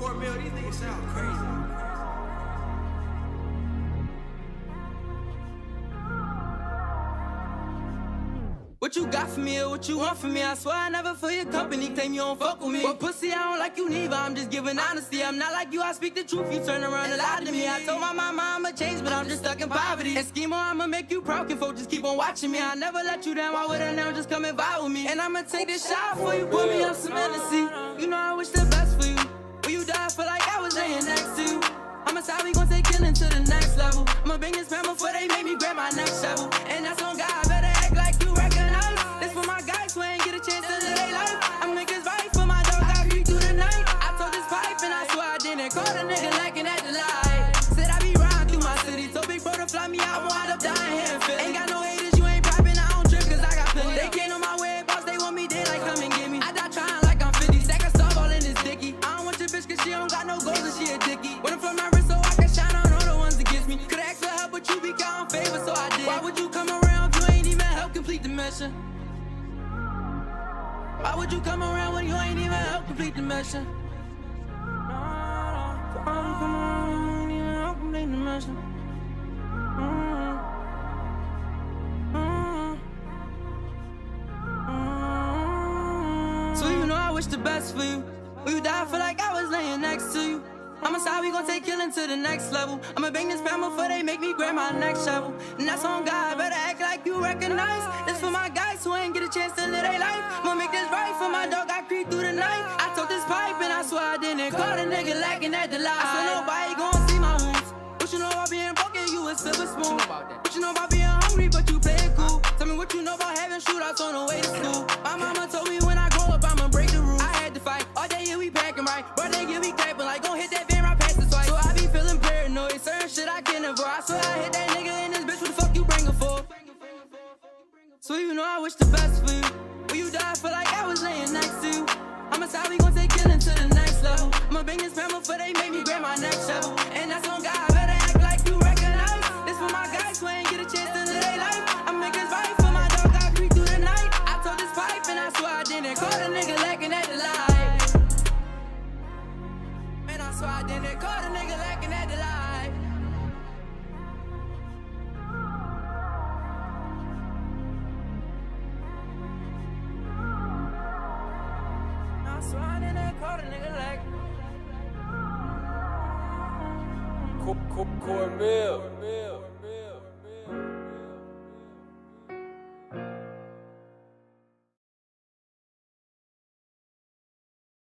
These niggas sound crazy. What you got for me or what you want for me? I swear I never feel your company. Claim you don't fuck with me. But pussy, I don't like you neither. I'm just giving honesty. I'm not like you, I speak the truth. You turn around and lie to me. I told my mama I'ma change, but I'm just stuck in poverty. And schemo, I'ma make you proud. Can folks just keep on watching me? I never let you down. Why would I now just come and vibe with me? And I'ma take this shot for you. Put me up some. Killing to the next level. Bring this man before they make me grab my next shovel. And that's on God, better act like you recognize. This for my guys who ain't get a chance to live their life. I'm niggas right for my dog, I creep through the night. I told this pipe and I swear I didn't. Call the nigga lacking at the light. Said I be riding through my city. Told big bro to fly me out, wind up dying here in Philly. Ain't got no haters, you ain't popping, I don't trip cause I got plenty. They came on my way, boss, they want me dead, like come and get me. I die trying like I'm 50, stack of stuff all in this dicky. I don't want your bitch cause she don't got no goals and she a dicky. When I'm from my complete? Why would you come around when you ain't even help complete the mission? So you know I wish the best for you. When you die, feel like I was laying next to you. I'ma say we gon' take killing to the next level. I'ma bang this fam before they make me grab my next shovel. And that's on God, better act like you recognize. This for my guys who ain't get a chance to live their life. I'ma make this right for my dog, I creep through the night. I took this pipe and I swear I didn't. Call a nigga lacking at the light. I swear nobody gon' see my wounds. What you know about being broken, you a silver spoon. What you know about being hungry, but you play it cool. Tell me what you know about having shootouts on the way to school. My mama told me when So you know I wish the best for you. When you die, I feel like I was laying next to you. I'ma say we gon' take killing to the next level. I'ma bring this family before they make me grab my next shovel. And that's on God, better act like you recognize. This for my guys who ain't get a chance to live their life. I make this right for my dog, I creep through the night. I told this pipe and I swear I didn't. Call the nigga lacking at the light. And I swear I didn't. Call the nigga lacking at the light. Cornmeal.